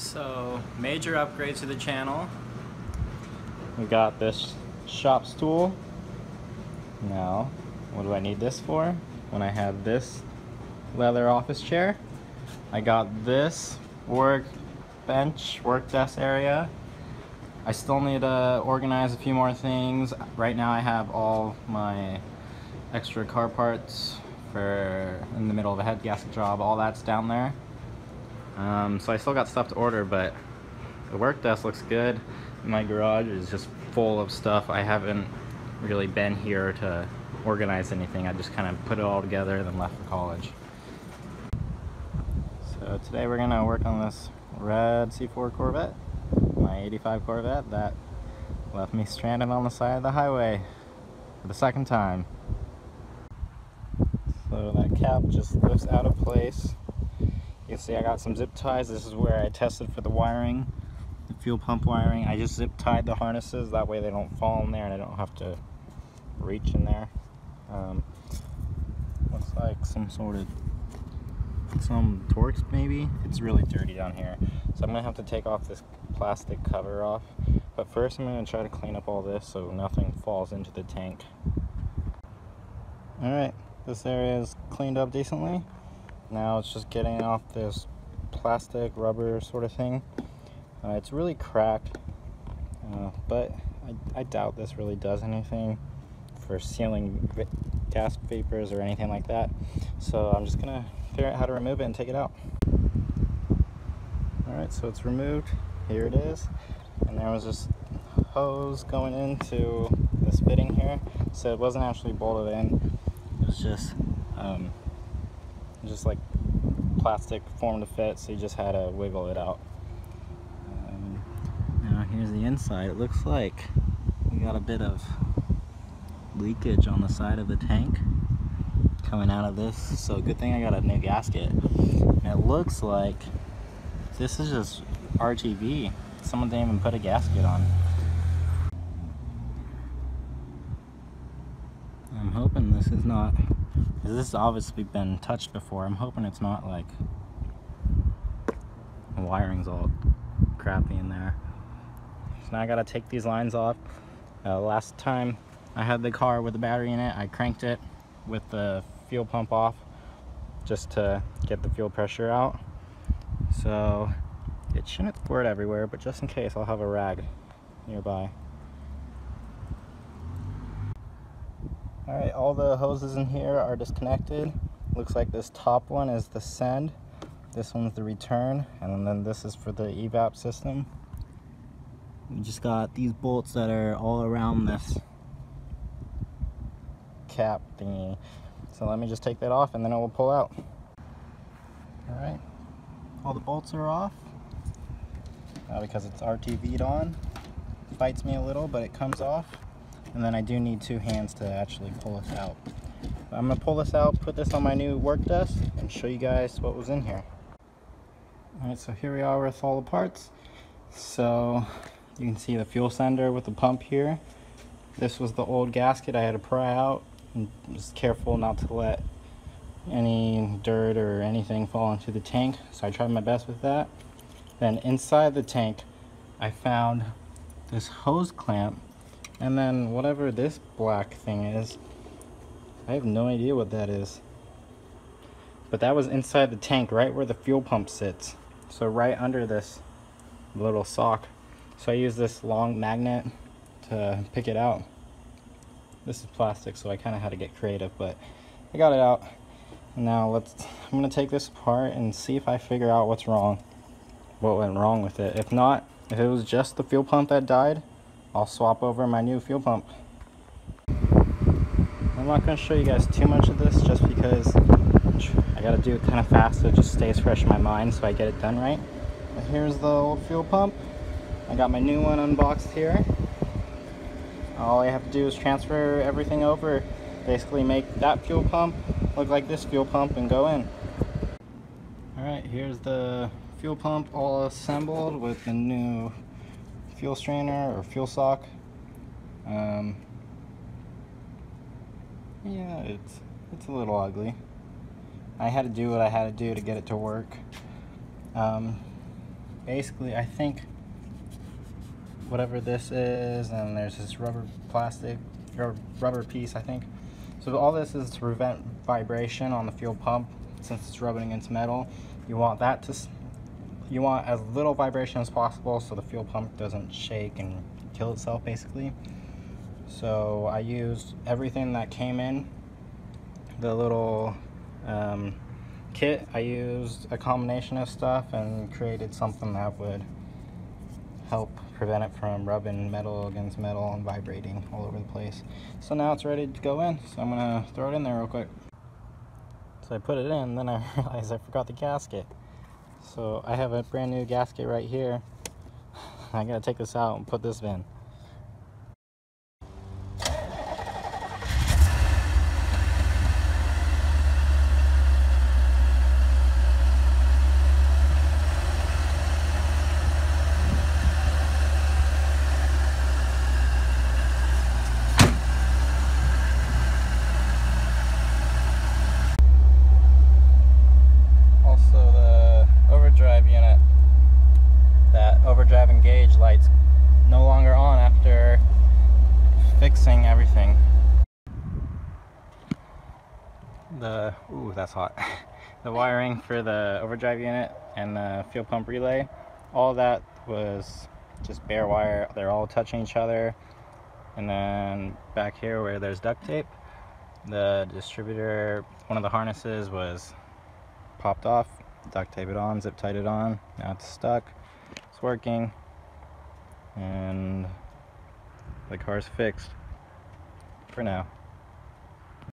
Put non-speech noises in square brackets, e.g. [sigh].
So, major upgrade to the channel. We got this shop stool. Now, what do I need this for? When I have this leather office chair. I got this work bench, work desk area. I still need to organize a few more things. Right now I have all my extra car parts for in the middle of a head gasket job. All that's down there. Um, so I still got stuff to order, but the work desk looks good. My garage is just full of stuff. I haven't really been here to organize anything. I just kind of put it all together and then left for college. So today we're gonna work on this red C4 Corvette, my 85 Corvette that left me stranded on the side of the highway for the second time. So that cap just lifts out of place you can see I got some zip ties. This is where I tested for the wiring, the fuel pump wiring. I just zip tied the harnesses. That way they don't fall in there and I don't have to reach in there. Um, looks like some sort of some Torx maybe. It's really dirty down here. So I'm gonna have to take off this plastic cover off. But first I'm gonna try to clean up all this so nothing falls into the tank. All right, this area is cleaned up decently. Now it's just getting off this plastic rubber sort of thing. Uh, it's really cracked, uh, but I, I, doubt this really does anything for sealing gas vapors or anything like that. So I'm just gonna figure out how to remove it and take it out. All right, so it's removed. Here it is. And there was this hose going into this fitting here. So it wasn't actually bolted in. It was just um, just like plastic form to fit so you just had to wiggle it out. Um, now here's the inside. It looks like we got a bit of leakage on the side of the tank coming out of this so good thing I got a new gasket. And it looks like this is just RTV someone didn't even put a gasket on. I'm hoping this is not this has obviously been touched before. I'm hoping it's not like the wiring's all crappy in there. So now I gotta take these lines off. Uh, last time I had the car with the battery in it, I cranked it with the fuel pump off just to get the fuel pressure out. So it shouldn't squirt everywhere, but just in case, I'll have a rag nearby. Alright, all the hoses in here are disconnected. Looks like this top one is the send, this one's the return, and then this is for the evap system. We just got these bolts that are all around this cap thingy. So let me just take that off and then it will pull out. Alright, all the bolts are off. Now because it's RTV'd on, bites me a little, but it comes off and then I do need two hands to actually pull this out. I'm gonna pull this out, put this on my new work desk, and show you guys what was in here. Alright, so here we are with all the parts. So you can see the fuel sender with the pump here. This was the old gasket I had to pry out and just careful not to let any dirt or anything fall into the tank. So I tried my best with that. Then inside the tank, I found this hose clamp and then whatever this black thing is, I have no idea what that is. But that was inside the tank, right where the fuel pump sits. So right under this little sock. So I use this long magnet to pick it out. This is plastic, so I kind of had to get creative, but I got it out. Now let's, I'm gonna take this apart and see if I figure out what's wrong. What went wrong with it. If not, if it was just the fuel pump that died, I'll swap over my new fuel pump. I'm not going to show you guys too much of this just because I got to do it kind of fast so it just stays fresh in my mind so I get it done right. But here's the old fuel pump. I got my new one unboxed here. All I have to do is transfer everything over, basically make that fuel pump look like this fuel pump and go in. Alright, here's the fuel pump all assembled with the new fuel strainer or fuel sock. Um, yeah, it's it's a little ugly. I had to do what I had to do to get it to work. Um, basically I think whatever this is and there's this rubber plastic or rubber piece I think so all this is to prevent vibration on the fuel pump since it's rubbing against metal you want that to you want as little vibration as possible so the fuel pump doesn't shake and kill itself basically so I used everything that came in the little um, kit I used a combination of stuff and created something that would help prevent it from rubbing metal against metal and vibrating all over the place. So now it's ready to go in. So I'm gonna throw it in there real quick. So I put it in, then I [laughs] realized I forgot the gasket. So I have a brand new gasket right here. [sighs] I gotta take this out and put this in. Overdrive gauge lights no longer on after fixing everything. The, ooh, that's hot. [laughs] the wiring for the overdrive unit and the fuel pump relay, all that was just bare wire. They're all touching each other. And then back here where there's duct tape, the distributor, one of the harnesses was popped off, duct tape it on, zip tied it on, now it's stuck working. And the car's fixed. For now